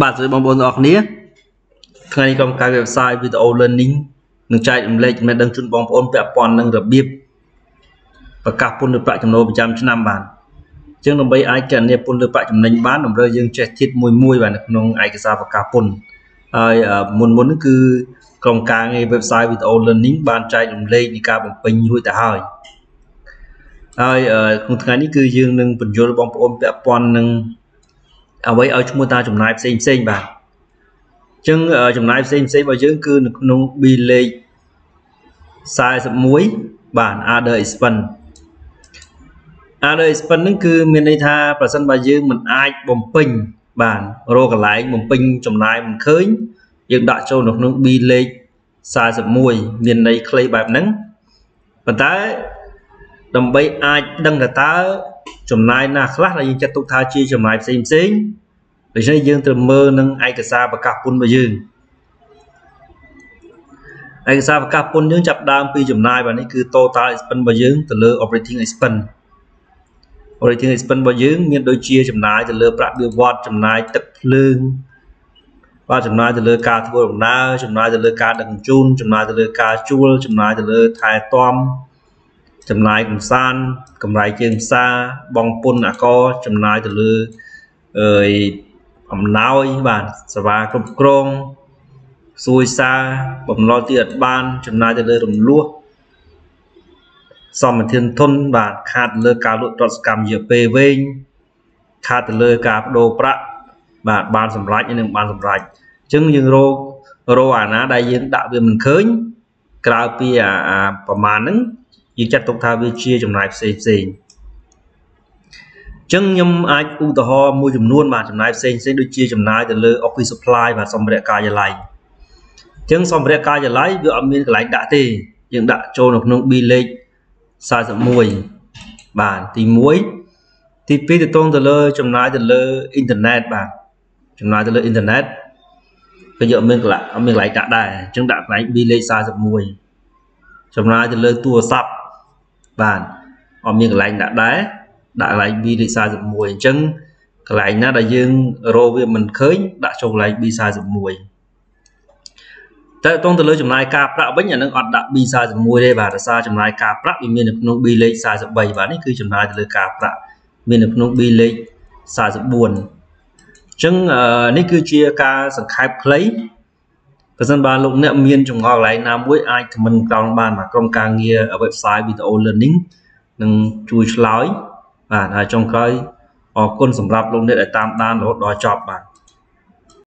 បាទសួស្តីបងប្អូនទាំងអស់គ្នាថ្ងៃនេះក្រុមការ website video learning នឹងចែករំលែកចំណេះដឹងជូនបងប្អូនពាក់ព័ន្ធនឹងរបៀបប្រកាសពន្ធលើប្រាក់ចំណូលប្រចាំឆ្នាំបាទអញ្ចឹងដើម្បីអាចកណនាពន្ធលើប្រាក់ចំណេញបានតម្រូវយើងចេះធាតុមួយមួយបាទនៅក្នុងឯកសារប្រកាសពន្ធហើយមុនមុនគឺក្រុមការងារ website video learning បានចែករំលែកនៃការបំពេញរួចទៅហើយហើយក្នុងថ្ងៃនេះគឺយើងនឹងបញ្យល់បងប្អូនពាក់ព័ន្ធនឹង អ្វីឲ្យឈ្មោះតាចំណាយផ្សេងផ្សេងបាទអញ្ចឹងចំណាយផ្សេងផ្សេងរបស់យើងគឺនៅក្នុង B លេខ41បាទ other expense other expense ហ្នឹងគឺមានន័យថាប្រសិនបើយើងមិនអាចបំពេញបាទរកកន្លែងបំពេញចំណាយមិនឃើញយើងដាក់ចូលនៅក្នុង B លេខ41មានន័យខ្លីបែបហ្នឹងប៉ុន្តែដើម្បីអាចដឹងថាតើចំណាយណាខ្លះដែលយើងចាត់ទុកថាជាចំណាយផ្សេងផ្សេង ដូច្នេះយើងត្រូវមើលនឹងឯកសារប្រកាសពន្ធរបស់យើងឯកសារប្រកាសពន្ធយើងចាប់ដើមពីចំណាយបាទនេះគឺ total expense របស់យើងទៅលើ operating expense operating expense របស់យើងមានដូចជាចំណាយទៅលើប្រាក់បៀវត្សចំណាយទឹកភ្លើងបាទចំណាយទៅលើការធ្វើដំណើរចំណាយទៅលើការដឹកជញ្ជូនចំណាយទៅលើការជួលចំណាយទៅលើថែទាំចំណាយកំសាន្តកម្រៃជើងផ្សារបងពុនអកចំណាយទៅលើអឺ អំណោយបាទសេវាគ្រប់គ្រងសួយសារបំណុលទីអត់បាន ចំណាយទៅលើរំលោះសម្បទានទុនបាទខាតលើការលក់ទ្រព្យកម្មរយៈពេលវែងខាតទៅលើការបដូរប្រាក់បាទបានសម្រេចនិងបានសម្រេចអញ្ចឹងយើងរករកអាណាដែលយើងដាក់វាមិនឃើញក្រៅពីអាប្រមាណហ្នឹងយើងចាត់ទុកថាវាជាចំណាយផ្សេងផ្សេង ចឹងខ្ញុំអាចឧទាហរណ៍មួយចំនួនបាទចំណាយផ្សេងផ្សេងដូចជាចំណាយទៅលើ office supply បាទសម្ភារៈការិយាល័យចឹងសម្ភារៈការិយាល័យវាអត់មានកន្លែងដាក់ទេយើងដាក់ចូលនៅក្នុង B លេខ41បាទទី1ទី2ទៅតងទៅលើចំណាយទៅលើអ៊ីនធឺណិតបាទចំណាយទៅលើអ៊ីនធឺណិតក៏យកមានកន្លែងអត់មានកន្លែងដាក់ដែរអញ្ចឹងដាក់កន្លែង B លេខ41ចំណាយទៅលើទូរស័ព្ទបាទអត់មានកន្លែងដាក់ដែរ ដាក់កន្លែង B លេខ41 អញ្ចឹងកន្លែងណាដែលយើងរកវាមិនឃើញដាក់ចូលកន្លែង B41 តែតងទៅលើចំណាយការប្រាក់វិញអានឹងអត់ដាក់ B41 ទេបាទដោយសារចំណាយការប្រាក់វាមាននៅក្នុង B លេខ43បាទនេះគឺចំណាយទៅលើការប្រាក់មាននៅក្នុង B លេខ44អញ្ចឹងនេះគឺជាការសង្ខេបខ្លីបើសិនបើលោកអ្នកមានចម្ងល់កន្លែងណាមួយអាច comment ក្រោមបានបាទក្រុមការងារ website video learning នឹងជួយឆ្លើយ បាទហើយចុងក្រោយអរគុណសម្រាប់លោកអ្នកដែលតាមដានរហូតដល់ចប់បាទ